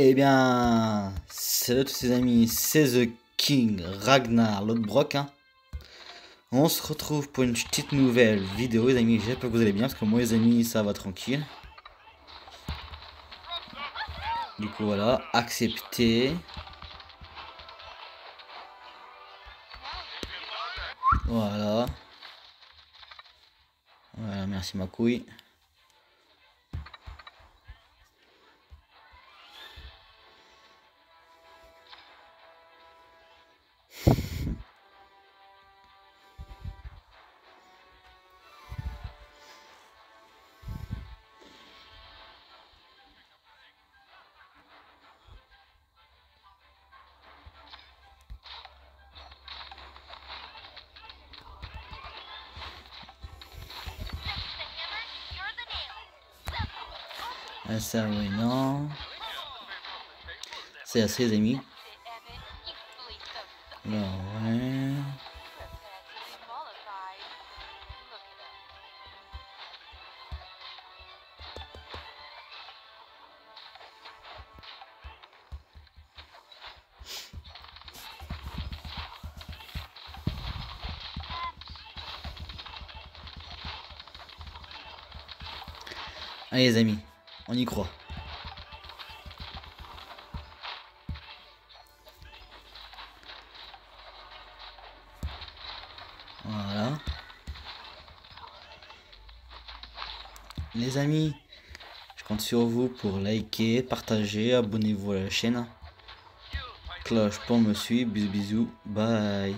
Eh bien, salut tous les amis, c'est The King Ragnar Lodbrok. Hein. On se retrouve pour une petite nouvelle vidéo, les amis. J'espère que vous allez bien, parce que moi, les amis, ça va tranquille. Du coup, voilà, accepter. Voilà. Voilà, merci ma couille. Ah, ça, oui, non. C'est assez, les amis. Là, ouais. Allez les amis, on y croit. Voilà. Les amis, je compte sur vous pour liker, partager, abonnez-vous à la chaîne. Cloche pour me suivre, bisous bisous, bye.